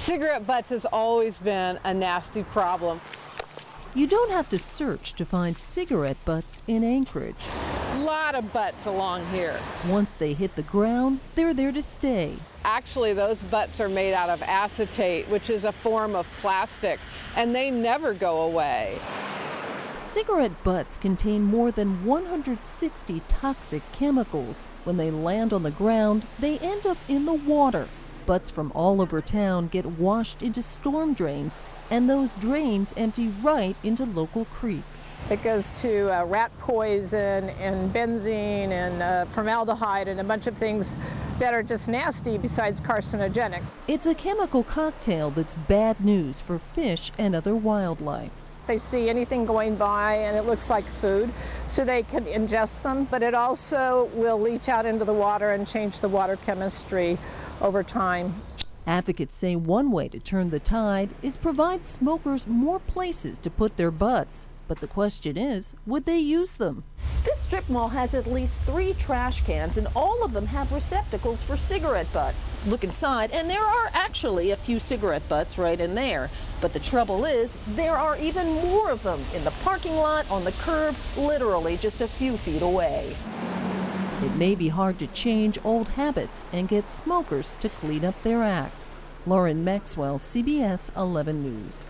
Cigarette butts has always been a nasty problem. You don't have to search to find cigarette butts in Anchorage. A lot of butts along here. Once they hit the ground, they're there to stay. Actually, those butts are made out of acetate, which is a form of plastic, and they never go away. Cigarette butts contain more than 160 toxic chemicals. When they land on the ground, they end up in the water. Butts from all over town get washed into storm drains, and those drains empty right into local creeks. It goes to uh, rat poison and benzene and uh, formaldehyde and a bunch of things that are just nasty besides carcinogenic. It's a chemical cocktail that's bad news for fish and other wildlife. They see anything going by and it looks like food, so they can ingest them, but it also will leach out into the water and change the water chemistry over time. Advocates say one way to turn the tide is provide smokers more places to put their butts. But the question is, would they use them? This strip mall has at least three trash cans, and all of them have receptacles for cigarette butts. Look inside, and there are actually a few cigarette butts right in there. But the trouble is, there are even more of them in the parking lot, on the curb, literally just a few feet away. It may be hard to change old habits and get smokers to clean up their act. Lauren Maxwell, CBS 11 News.